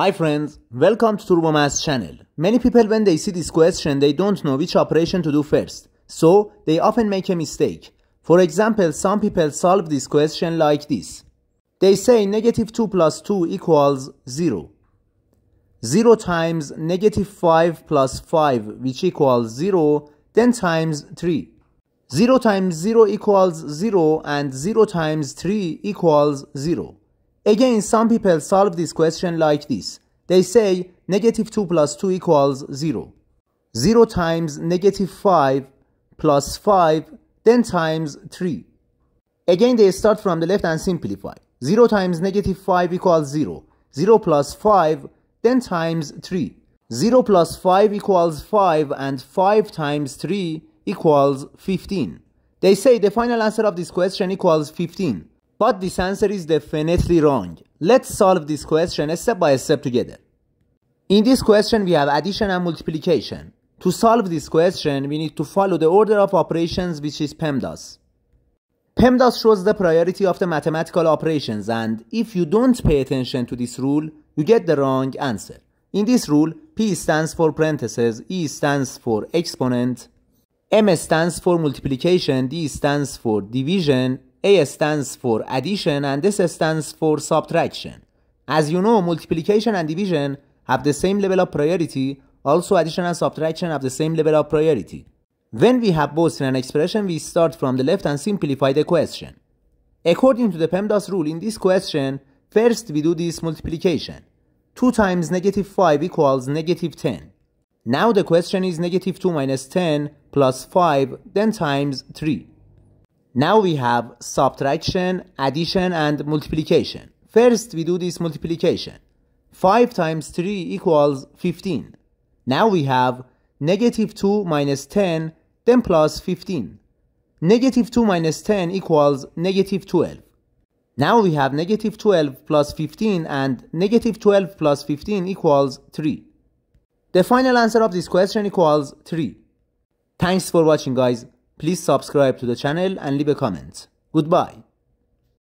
Hi friends, welcome to TurboMaths channel. Many people when they see this question, they don't know which operation to do first. So, they often make a mistake. For example, some people solve this question like this. They say negative 2 plus 2 equals 0. 0 times negative 5 plus 5 which equals 0 then times 3. 0 times 0 equals 0 and 0 times 3 equals 0. Again, some people solve this question like this. They say negative 2 plus 2 equals 0. 0 times negative 5 plus 5, then times 3. Again, they start from the left and simplify. 0 times negative 5 equals 0. 0 plus 5, then times 3. 0 plus 5 equals 5 and 5 times 3 equals 15. They say the final answer of this question equals 15. But this answer is definitely wrong. Let's solve this question step by step together. In this question we have addition and multiplication. To solve this question we need to follow the order of operations which is PEMDAS. PEMDAS shows the priority of the mathematical operations and if you don't pay attention to this rule you get the wrong answer. In this rule P stands for parentheses, E stands for exponent, M stands for multiplication, D stands for division, a stands for addition and this stands for subtraction. As you know, multiplication and division have the same level of priority, also addition and subtraction have the same level of priority. When we have both in an expression, we start from the left and simplify the question. According to the PEMDAS rule in this question, first we do this multiplication. 2 times negative 5 equals negative 10. Now the question is negative 2 minus 10 plus 5 then times 3. Now we have subtraction, addition and multiplication. First we do this multiplication. 5 times 3 equals 15. Now we have negative 2 minus 10 then plus 15. Negative 2 minus 10 equals negative 12. Now we have negative 12 plus 15 and negative 12 plus 15 equals 3. The final answer of this question equals 3. Thanks for watching guys. Please subscribe to the channel and leave a comment. Goodbye.